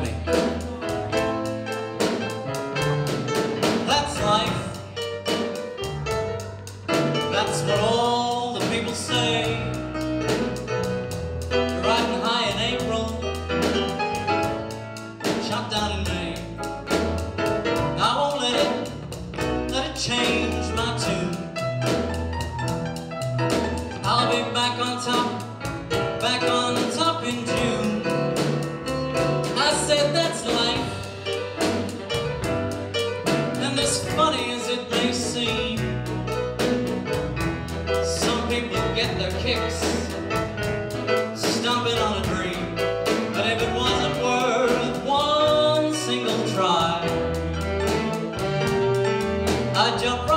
with me. That's life. That's what all the people say. You're riding high in April, shot down in May. I won't let it, let it change my tune. I'll be back on top. as funny as it may seem. Some people get their kicks Stomping on a dream But if it wasn't worth one single try I'd jump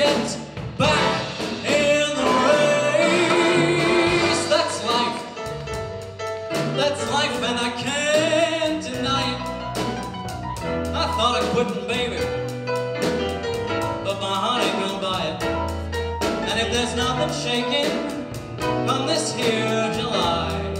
get back in the race. That's life. That's life, and I can't deny it. I thought of quitting, baby, but my heart ain't gonna buy it. And if there's nothing shaking come this here July.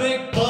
big butt.